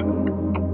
Ayla. You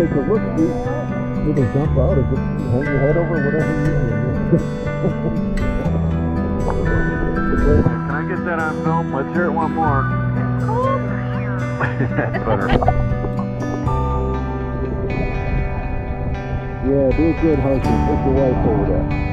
take a look, see, you can jump out or just hang your head over whatever you need. Can I get that on film? Let's hear it one more. Better. yeah, be a good husband. Put your wife over there.